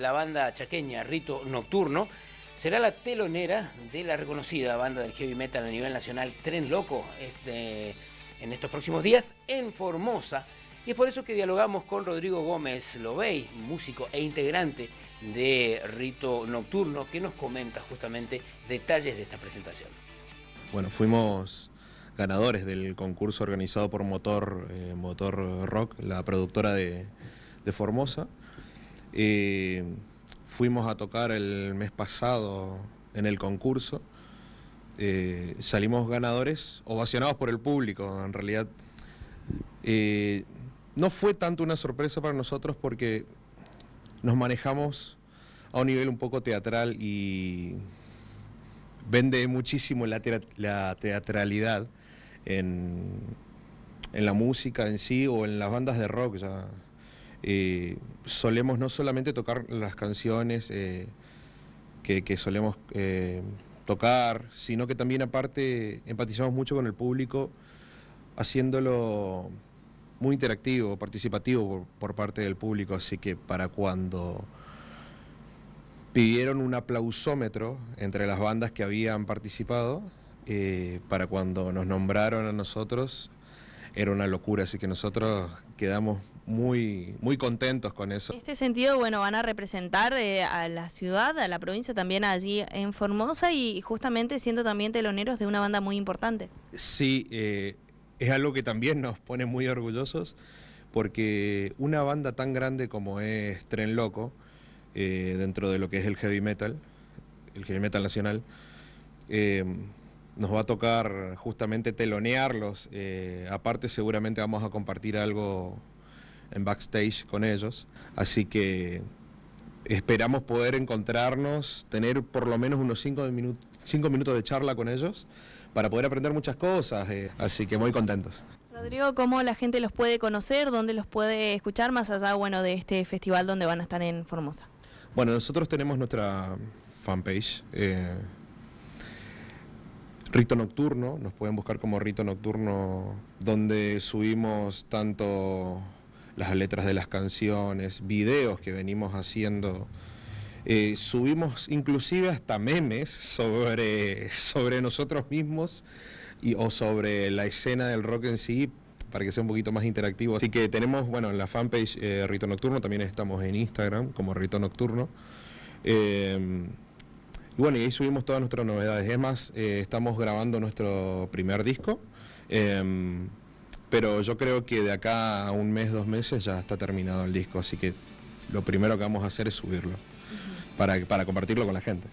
La banda chaqueña Rito Nocturno será la telonera de la reconocida banda del heavy metal a nivel nacional Tren Loco este, en estos próximos días en Formosa. Y es por eso que dialogamos con Rodrigo Gómez Lobey, músico e integrante de Rito Nocturno, que nos comenta justamente detalles de esta presentación. Bueno, fuimos ganadores del concurso organizado por Motor, eh, Motor Rock, la productora de, Formosa. Eh, fuimos a tocar el mes pasado en el concurso. Eh, salimos ganadores, ovacionados por el público. En realidad, no fue tanto una sorpresa para nosotros porque nos manejamos a un nivel un poco teatral y vende muchísimo la, teatralidad en, la música en sí o en las bandas de rock. Ya. Eh, solemos no solamente tocar las canciones eh, que, solemos eh, tocar, sino que también aparte empatizamos mucho con el público haciéndolo muy interactivo, participativo por, parte del público, así que para cuando pidieron un aplausómetro entre las bandas que habían participado, para cuando nos nombraron a nosotros, era una locura, así que nosotros quedamos muy, muy contentos con eso. En este sentido, bueno, van a representar eh, a la ciudad, a la provincia también allí en Formosa y justamente siendo también teloneros de una banda muy importante. Sí, eh, es algo que también nos pone muy orgullosos porque una banda tan grande como es Tren Loco, eh, dentro de lo que es el heavy metal, el heavy metal nacional, nos va a tocar justamente telonearlos. Aparte seguramente vamos a compartir algo en backstage con ellos. Así que esperamos poder encontrarnos, tener por lo menos unos cinco, cinco minutos de charla con ellos para poder aprender muchas cosas, eh, así que muy contentos. Rodrigo, ¿cómo la gente los puede conocer? ¿Dónde los puede escuchar más allá bueno, de este festival donde van a estar en Formosa? Bueno, nosotros tenemos nuestra fanpage, eh, Rito Nocturno, nos pueden buscar como Rito Nocturno, donde subimos tanto las letras de las canciones, videos que venimos haciendo eh, subimos inclusive hasta memes sobre, sobre nosotros mismos y, o sobre la escena del rock en sí para que sea un poquito más interactivo. Así que tenemos, bueno, en la fanpage eh, Rito Nocturno, también estamos en Instagram como Rito Nocturno. Eh, y bueno, y ahí subimos todas nuestras novedades. Es más, estamos grabando nuestro primer disco, pero yo creo que de acá a un mes, dos meses ya está terminado el disco, así que lo primero que vamos a hacer es subirlo para, para compartirlo con la gente.